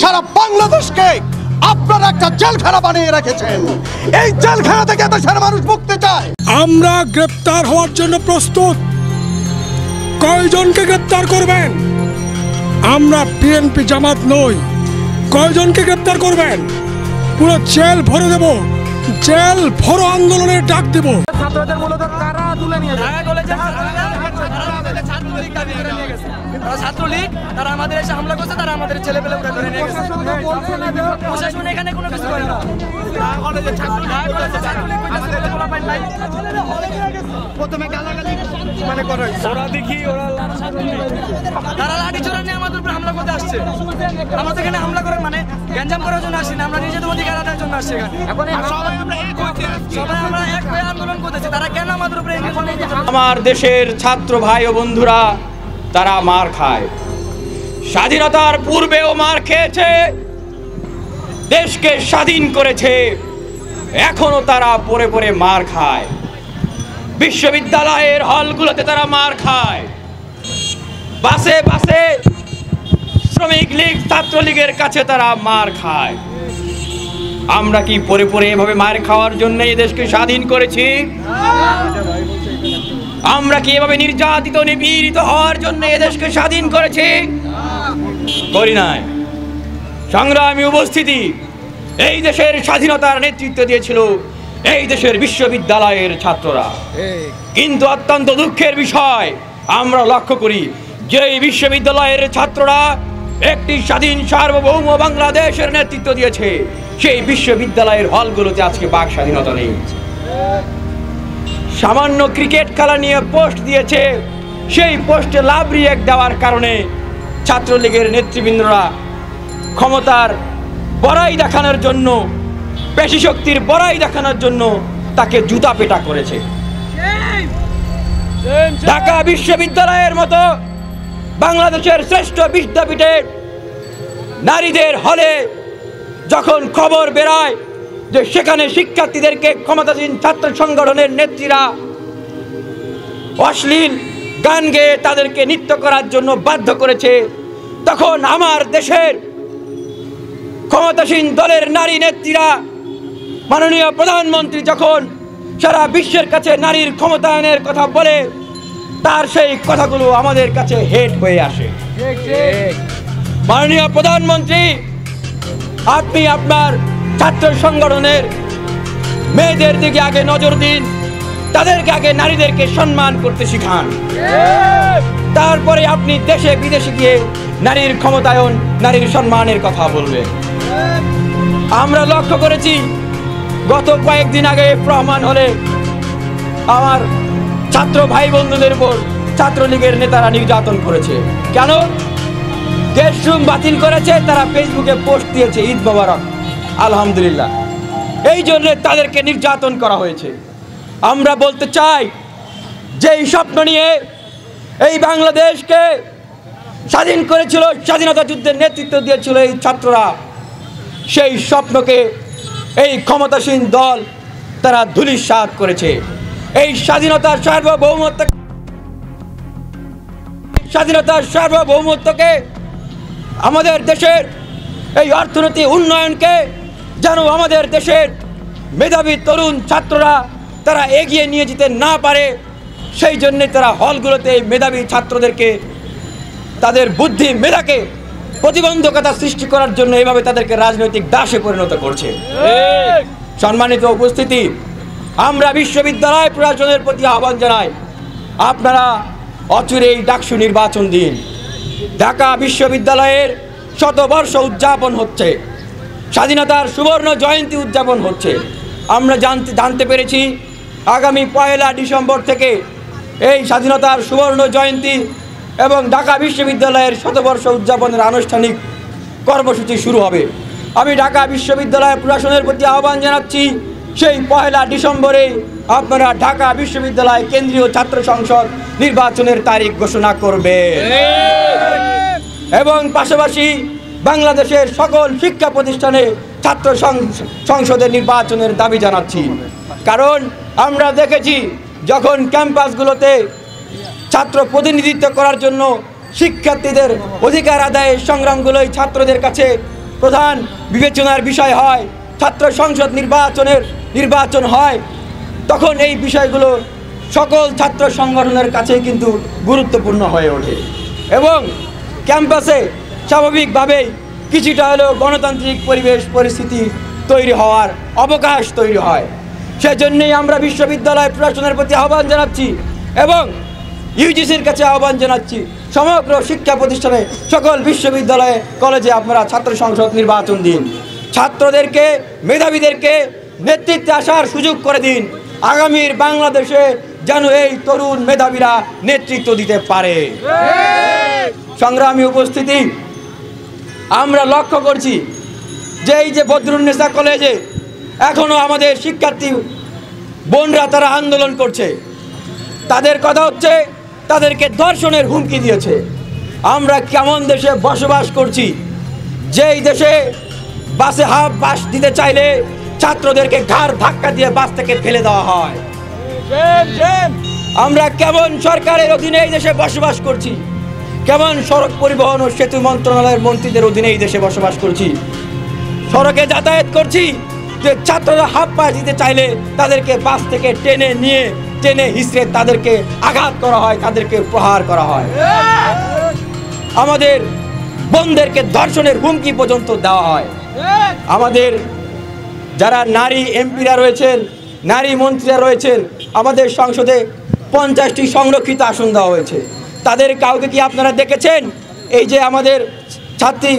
সারা বাংলাদেশকে আপনারা একটা জেলখানা বানিয়ে রেখেছেন। এই জেলখানা থেকে দেশের মানুষ মুক্তি চায়। আমরা গ্রেপ্তার হওয়ার জন্য প্রস্তুত। কয়জনকে গ্রেপ্তার করবেন? আমরা বিএনপি জামাত নই। কয়জনকে গ্রেপ্তার করবেন? পুরো জেল ভরে দেব। জেল ভরো আন্দোলনের ডাক দেব। ছাত্রদের মূলত কারা তুলে নিয়ে ছাত্রলীগ করে তারা আমাদের এসে হামলা করছে তারা আমাদের ছেলে পেলে ধরে নিয়ে গেছে। প্রশাসন এখানে কোনো কিছু করে না। প্রথমে গালাগালি মানে করে ওরা দেখি ওরা তারা লাঠি নিয়ে আমাদের উপর হামলা করতে আসছে। আমাদের এখানে হামলা করার মানে গ্যাঞ্জাম করার জন্য আসি না আমরা নিজেদের অধিকার আদায়ের জন্য আসছি এখানে। এখন সবাই আমরা এক হয়ে আন্দোলন আমার দেশের ছাত্র ভাই ও বন্ধুরা, তারা মার খায়। স্বাধীনতার পূর্বেও মার খেয়েছে, দেশকে স্বাধীন করেছে, এখনও তারা পরে পরে মার খায়। বিশ্ববিদ্যালয়ের হলগুলোতে তারা মার খায়। বাসে বাসে শ্রমিক লীগ, ছাত্রলীগের কাছে তারা মার খায়। আমরা কি পরে পরে এভাবে মার খাওয়ার জন্য এই দেশকে স্বাধীন করেছি? আমরা কি এভাবে নির্যাতিত, নিপীড়িত হওয়ার জন্য এদেশকে স্বাধীন করেছি? করি নাই। সংগ্রামী উপস্থিতি এই দেশের স্বাধীনতার নেতৃত্ব দিয়েছিল এই দেশের বিশ্ববিদ্যালয়ের ছাত্ররা। কিন্তু অত্যন্ত দুঃখের বিষয়, আমরা লক্ষ্য করি যে বিশ্ববিদ্যালয়ের ছাত্ররা একটি স্বাধীন সার্বভৌম বাংলাদেশের নেতৃত্ব দিয়েছে সেই বিশ্ববিদ্যালয়ের হলগুলোতে আজকে বাক স্বাধীনতা নেই। সামান্য ক্রিকেট খেলা নিয়ে পোস্ট দিয়েছে। সেই পোস্টে লাভ রিয়েক্ট দেওয়ার কারণে ছাত্রলীগের নেতৃবৃন্দরা ক্ষমতার বড়াই দেখানোর জন্য, পেশি শক্তির বড়াই দেখানোর জন্য তাকে জুতা পেটা করেছে। ঢাকা বিশ্ববিদ্যালয়ের মতো বাংলাদেশের শ্রেষ্ঠ বিদ্যাপীঠে নারীদের হলে যখন খবর বেরায় যে সেখানে শিক্ষার্থীদেরকে ক্ষমতাসীন ছাত্র সংগঠনের নেত্রীরা অশ্লীল গান গেয়ে তাদেরকে নৃত্য করার জন্য বাধ্য করেছে তখন আমার দেশের ক্ষমতাসীন দলের নারী নেত্রীরা মাননীয় প্রধানমন্ত্রী যখন সারা বিশ্বের কাছে নারীর ক্ষমতায়নের কথা বলে তার সেই কথাগুলো আমাদের কাছে হেট হয়ে আসে। মাননীয় প্রধানমন্ত্রী আপনি আপনার ছাত্র সংগঠনের মেয়েদের দিকে আগে নজর দিন, তাদেরকে আগে নারীদেরকে সম্মান করতে শিখান। তারপরে আপনি দেশে বিদেশে গিয়ে নারীর ক্ষমতায়ন, নারীর সম্মানের কথা বলবেন। আমরা লক্ষ্য করেছি, গত কয়েকদিন আগে প্রমাণ হলে আমার ছাত্র ভাই বন্ধুদের উপর ছাত্রলীগের নেতারা নির্যাতন করেছে। কেন? গেস্ট রুম বাতিল করেছে, তারা ফেসবুকে পোস্ট দিয়েছে, ঈদ মোবারক। আলহামদুলিল্লাহ। এই জন্য তাদেরকে নির্যাতন করা হয়েছে। আমরা বলতে চাই যে এই স্বপ্ন নিয়ে এই বাংলাদেশকে স্বাধীন করেছিল, স্বাধীনতা যুদ্ধের নেতৃত্ব দিয়েছিল এই ছাত্ররা, সেই স্বপ্নকে এই ক্ষমতাসীন দল তারা ধুলিস্বাদ করেছে। এই স্বাধীনতার সার্বভৌমত্ব স্বাধীনতার সার্বভৌমত্বকে আমাদের দেশের এই অর্থনীতি উন্নয়নকে যেন আমাদের দেশের মেধাবী তরুণ ছাত্ররা তারা এগিয়ে নিয়ে যেতে না পারে সেই জন্যে তারা হলগুলোতে মেধাবী ছাত্রদেরকে তাদের বুদ্ধি মেধাকে প্রতিবন্ধকতা সৃষ্টি করার জন্য এভাবে তাদেরকে রাজনৈতিক দাসে পরিণত করছে। সম্মানিত উপস্থিতি আমরা বিশ্ববিদ্যালয় প্রশাসনের প্রতি আহ্বান জানাই আপনারা অচিরেই ডাকসু নির্বাচন দিন। ঢাকা বিশ্ববিদ্যালয়ের শতবর্ষ উদযাপন হচ্ছে। স্বাধীনতার সুবর্ণ জয়ন্তী উদযাপন হচ্ছে। আমরা জানতে জানতে পেরেছি আগামী পয়লা ডিসেম্বর থেকে এই স্বাধীনতার সুবর্ণ জয়ন্তী এবং ঢাকা বিশ্ববিদ্যালয়ের শতবর্ষ উদযাপনের আনুষ্ঠানিক কর্মসূচি শুরু হবে। আমি ঢাকা বিশ্ববিদ্যালয় প্রশাসনের প্রতি আহ্বান জানাচ্ছি, সেই পয়লা ডিসেম্বরে আপনারা ঢাকা বিশ্ববিদ্যালয় কেন্দ্রীয় ছাত্র সংসদ নির্বাচনের তারিখ ঘোষণা করবে। এবং পাশাপাশি বাংলাদেশের সকল শিক্ষা প্রতিষ্ঠানে ছাত্র সংসদের নির্বাচনের দাবি জানাচ্ছি। কারণ আমরা দেখেছি যখন ক্যাম্পাসগুলোতে ছাত্র প্রতিনিধিত্ব করার জন্য শিক্ষার্থীদের অধিকার আদায়ের সংগ্রামগুলোই ছাত্রদের কাছে প্রধান বিবেচনার বিষয় হয়, ছাত্র সংসদ নির্বাচনের নির্বাচন হয়, তখন এই বিষয়গুলো সকল ছাত্র সংগঠনের কাছে কিন্তু গুরুত্বপূর্ণ হয়ে ওঠে। এবং ক্যাম্পাসে স্বাভাবিকভাবেই কিছুটা হলেও গণতান্ত্রিক পরিবেশ পরিস্থিতি তৈরি হওয়ার অবকাশ তৈরি হয়। সেজন্যই আমরা বিশ্ববিদ্যালয় প্রশাসনের প্রতি আহ্বান জানাচ্ছি এবং ইউজিসির কাছে আহ্বান জানাচ্ছি, সমগ্র শিক্ষা প্রতিষ্ঠানে সকল বিশ্ববিদ্যালয়ে, কলেজে আপনারা ছাত্র সংসদ নির্বাচন দিন। ছাত্রদেরকে, মেধাবীদেরকে নেতৃত্বে আসার সুযোগ করে দিন। আগামীর বাংলাদেশে যেন এই তরুণ মেধাবীরা নেতৃত্ব দিতে পারে। সংগ্রামী উপস্থিতি, আমরা লক্ষ্য করছি যে এই যে বদরুন্নেসা কলেজে এখনও আমাদের শিক্ষার্থী বোনরা তারা আন্দোলন করছে। তাদের কথা হচ্ছে, তাদেরকে ধর্ষণের হুমকি দিয়েছে। আমরা কেমন দেশে বসবাস করছি, যেই দেশে বাসে হাফ বাস দিতে চাইলে ছাত্রদেরকে ঘাড় ধাক্কা দিয়ে বাস থেকে ফেলে দেওয়া হয়। আমরা কেমন সরকারের অধীনে এই দেশে বসবাস করছি? কেমন সড়ক পরিবহন ও সেতু মন্ত্রণালয়ের মন্ত্রীদের অধীনে এই দেশে বসবাস করছি? সড়কে যাতায়াত করছি? যে ছাত্ররা হাফ পা দিতে চাইলে তাদেরকে বাস থেকে টেনে নিয়ে, টেনে হিসড়ে তাদেরকে আঘাত করা হয়, তাদেরকে প্রহার করা হয়। আমাদের বোনদেরকে ধর্ষণের হুমকি পর্যন্ত দেওয়া হয়। আমাদের যারা নারী এমপিরা রয়েছেন, নারী মন্ত্রীরা রয়েছেন আমাদের সংসদে পঞ্চাশটি সংরক্ষিত আসন দেওয়া হয়েছে। তাদের কাউকে কি আপনারা দেখেছেন? এই যে আমাদের ছাত্রী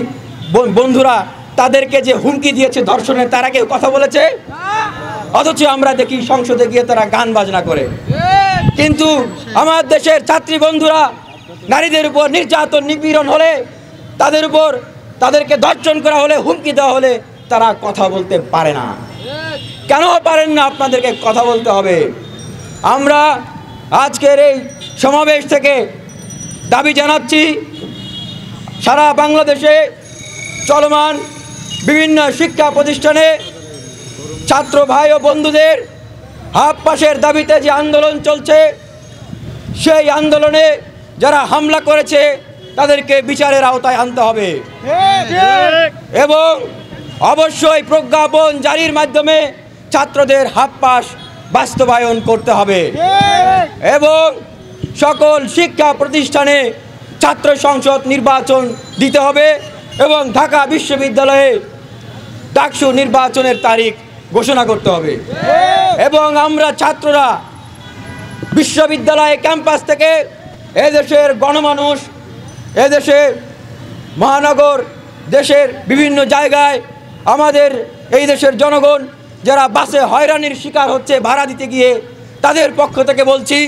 বন্ধুরা, তাদেরকে যে হুমকি দিয়েছে ধর্ষণের, তারা কেউ কথা বলেছে? অথচ আমরা দেখি সংসদে গিয়ে তারা গান বাজনা করে। কিন্তু আমার দেশের ছাত্রী বন্ধুরা, নারীদের উপর নির্যাতন, নিপীড়ন হলে, তাদের উপর তাদেরকে ধর্ষণ করা হলে, হুমকি দেওয়া হলে তারা কথা বলতে পারে না। কেন পারেন না? আপনাদেরকে কথা বলতে হবে। আমরা আজকের এই সমাবেশ থেকে দাবি জানাচ্ছি, সারা বাংলাদেশে চলমান বিভিন্ন শিক্ষা প্রতিষ্ঠানে ছাত্র ভাই ও বন্ধুদের হাফ পাশের দাবিতে যে আন্দোলন চলছে, সেই আন্দোলনে যারা হামলা করেছে, তাদেরকে বিচারের আওতায় আনতে হবে। এবং অবশ্যই প্রজ্ঞাপন জারির মাধ্যমে ছাত্রদের হাফ পাস বাস্তবায়ন করতে হবে। এবং সকল শিক্ষা প্রতিষ্ঠানে ছাত্র সংসদ নির্বাচন দিতে হবে এবং ঢাকা বিশ্ববিদ্যালয়ে ডাকসু নির্বাচনের তারিখ ঘোষণা করতে হবে। এবং আমরা ছাত্ররা বিশ্ববিদ্যালয় ক্যাম্পাস থেকে এদেশের গণমানুষ এদেশে মহানগর দেশের বিভিন্ন জায়গায় আমাদের এই দেশের জনগণ যারা বাসে হয়রানির শিকার হচ্ছে, ভাড়া দিতে গিয়ে তাদের পক্ষ থেকে বলছি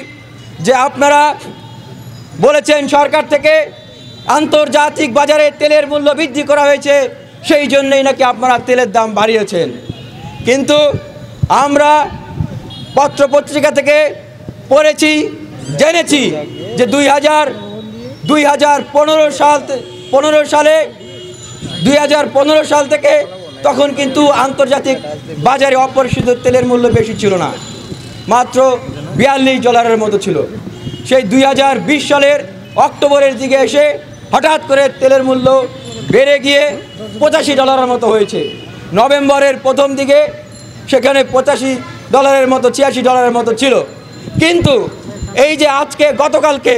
যে আপনারা বলেছেন সরকার থেকে আন্তর্জাতিক বাজারে তেলের মূল্য বৃদ্ধি করা হয়েছে, সেই জন্যই নাকি আপনারা তেলের দাম বাড়িয়েছেন। কিন্তু আমরা পত্রপত্রিকা থেকে পড়েছি, জেনেছি যে দুই হাজার দুই হাজার পনেরো সাল পনেরো সালে, দুই হাজার পনেরো সাল থেকে তখন কিন্তু আন্তর্জাতিক বাজারে অপরিশোধিত তেলের মূল্য বেশি ছিল না। মাত্র বিয়াল্লিশ ডলারের মতো ছিল। সেই দুই হাজার বিশ সালের অক্টোবরের দিকে এসে হঠাৎ করে তেলের মূল্য বেড়ে গিয়ে পঁচাশি ডলারের মতো হয়েছে। নভেম্বরের প্রথম দিকে সেখানে পঁচাশি ডলারের মতো, ছিয়াশি ডলারের মতো ছিল। কিন্তু এই যে আজকে, গতকালকে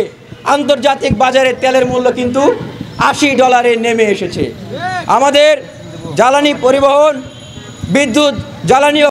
আন্তর্জাতিক বাজারে তেলের মূল্য কিন্তু আশি ডলারে নেমে এসেছে। আমাদের জ্বালানি পরিবহন বিদ্যুৎ জ্বালানি